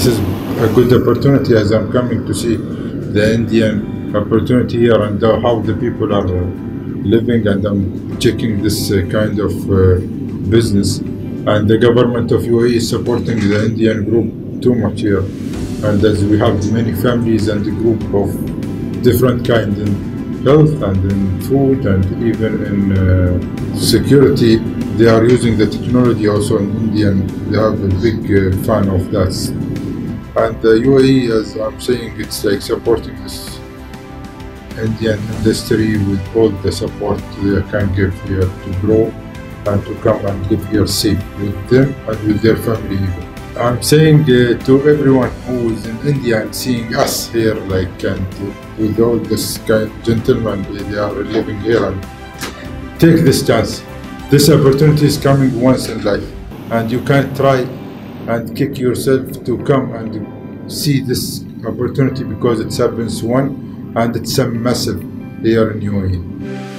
this is a good opportunity as I'm coming to see the Indian opportunity here and how the people are uh, living and I'm checking this uh, kind of uh, business. And the government of UAE is supporting the Indian group too much here. And as we have many families and a group of different kind in health and in food and even in uh, security they are using the technology also in India they have a big uh, fan of that and the UAE as I'm saying it's like supporting this Indian industry with all the support they can give here to grow and to come and live here safe with them and with their family. I'm saying uh, to everyone who is in India and seeing us here, like, and uh, with all this kind gentlemen, they are living here and take this chance. This opportunity is coming once in life, and you can try and kick yourself to come and see this opportunity because it happens one and it's a massive here in UAE.